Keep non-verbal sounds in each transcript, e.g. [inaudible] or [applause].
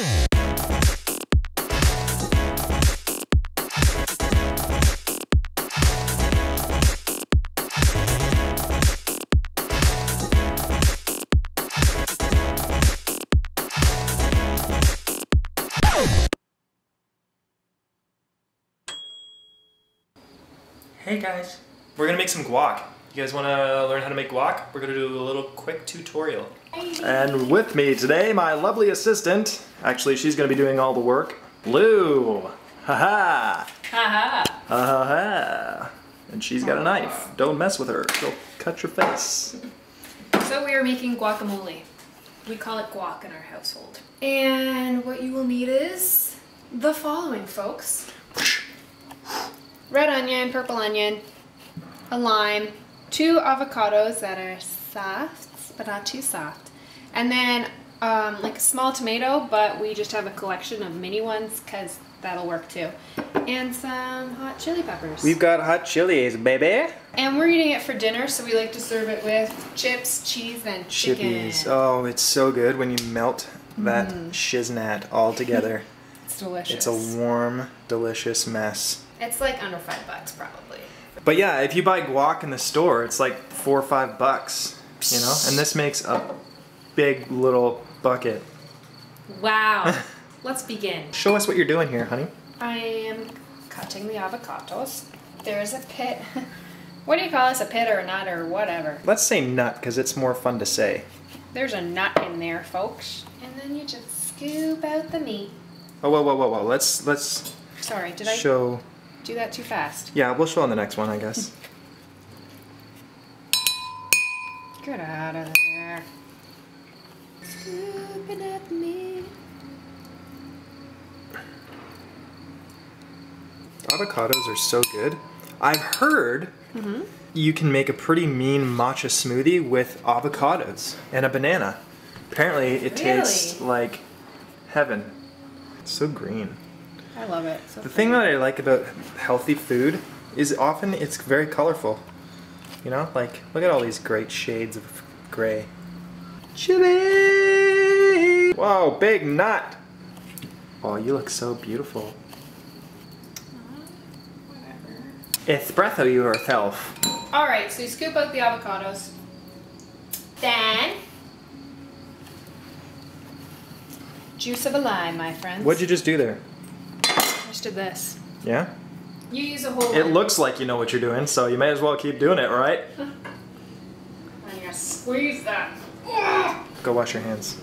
Hey guys, we're gonna make some guac. You guys wanna learn how to make guac? We're gonna do a little quick tutorial. And with me today, my lovely assistant. Actually, she's gonna be doing all the work. Lou! Ha ha! Haha. Ha ha ha! And she's got a knife. Don't mess with her. She'll cut your face. So we are making guacamole. We call it guac in our household. And what you will need is the following, folks. Red onion, purple onion, a lime, two avocados that are soft, but not too soft. And then um, like a small tomato, but we just have a collection of mini ones because that'll work too. And some hot chili peppers. We've got hot chilies, baby. And we're eating it for dinner, so we like to serve it with chips, cheese, and chicken. Chippies. Oh, it's so good when you melt that shiznat all together. [laughs] It's delicious. it's a warm, delicious mess. It's like under five bucks, probably. But yeah, if you buy guac in the store, it's like four or five bucks, you know? And this makes a big little bucket. Wow. [laughs] Let's begin. Show us what you're doing here, honey. I am cutting the avocados. There's a pit. [laughs] what do you call this? A pit or a nut or whatever. Let's say nut because it's more fun to say. There's a nut in there, folks. And then you just scoop out the meat. Oh, whoa, whoa, whoa, whoa. Let's let's Sorry, did I show. do that too fast? Yeah, we'll show on the next one, I guess. [laughs] Get out of there. Scooping at meat. Avocados are so good. I've heard mm-hmm. you can make a pretty mean matcha smoothie with avocados and a banana. Apparently, it tastes like heaven. It's so green. I love it. So The thing that I like about healthy food is often it's very colorful. You know, like look at all these great shades of gray. Chili! Whoa, big nut! Oh, you look so beautiful. It's breath of Espresso yourself. All right, so you scoop out the avocados. Then, juice of a lime, my friends. What'd you just do there? Just did this. Yeah? You use a whole. It lime. looks like you know what you're doing, so you may as well keep doing it, right? And you gotta squeeze that. Go wash your hands.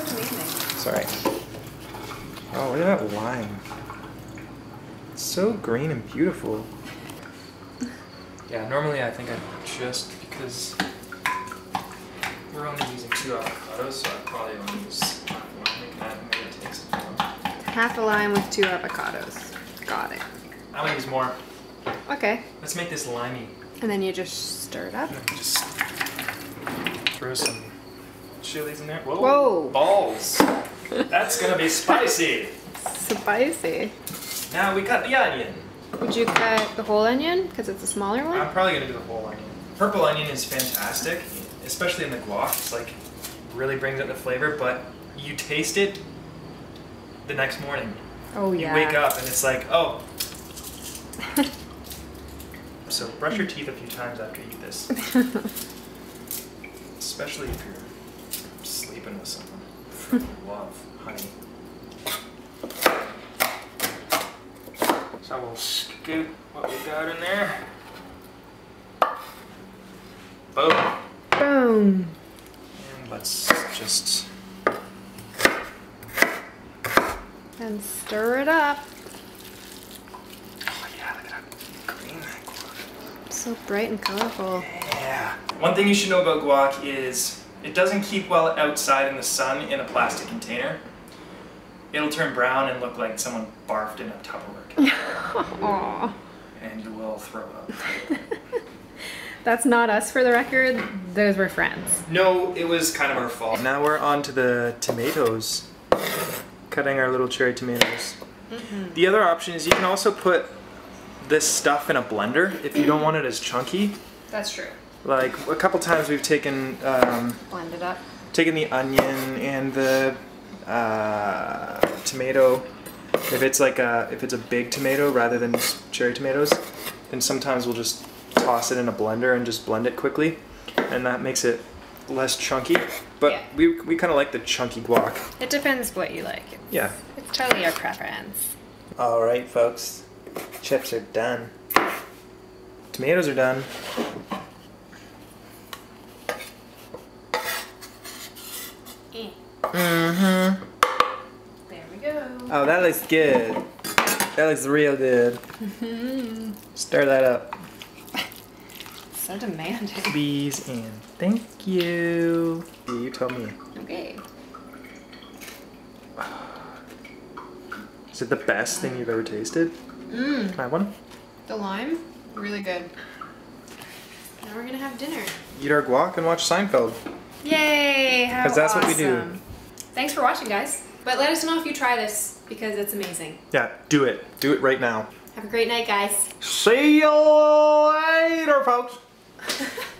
That's what amazing. Sorry. Oh, look at that lime. It's so green and beautiful. Yeah, normally I think I just because we're only using two avocados, so I probably only use half one. We can add maybe it takes more. Half a lime with two avocados. Got it. I'm gonna use more. Okay. Let's make this limey. And then you just stir it up. Just throw some chilies in there. Whoa! Whoa. Balls. That's gonna be spicy. [laughs] Spicy. Now we cut the onion. Would you cut the whole onion because it's a smaller one? I'm probably gonna do the whole onion. Purple onion is fantastic, especially in the guac. It's like really brings out the flavor, but you taste it the next morning. oh yeah. You wake up and it's like, oh. [laughs] so brush your teeth a few times after you eat this, [laughs] especially if you're sleeping with someone from [laughs] love, honey. So we'll scoop what we got in there. Boom. Boom. And let's just And stir it up. Oh yeah, look at how green that guac. So bright and colorful. Yeah. One thing you should know about guac is it doesn't keep well outside in the sun in a plastic container. It'll turn brown and look like someone barfed in a Tupperware container, [laughs] Aw. and you will throw up. [laughs] That's not us for the record. Those were friends. No, it was kind of our fault. Now we're on to the tomatoes. Cutting our little cherry tomatoes. Mm-hmm. The other option is you can also put this stuff in a blender if you don't want it as chunky. That's true. Like a couple times we've taken um, Blend it up. taken the onion and the uh, tomato. If it's like a if it's a big tomato rather than cherry tomatoes, then sometimes we'll just toss it in a blender and just blend it quickly, and that makes it less chunky. But Yeah. we we kind of like the chunky guac. It depends what you like. Yeah. It's totally your preference. All right, folks. Chips are done. Tomatoes are done. Mm-hmm. There we go. Oh, that looks good. That looks real good. Mhm. Stir that up, [laughs] So demanding. please, in. thank you. Yeah, you tell me. Okay. Is it the best thing you've ever tasted? Mmm. Can I have one? The lime, really good. Now we're gonna have dinner. Eat our guac and watch Seinfeld. Yay! Because that's what we do. Thanks for watching, guys. But let us know if you try this because it's amazing. Yeah, do it. Do it right now. Have a great night, guys. See you later, folks. [laughs]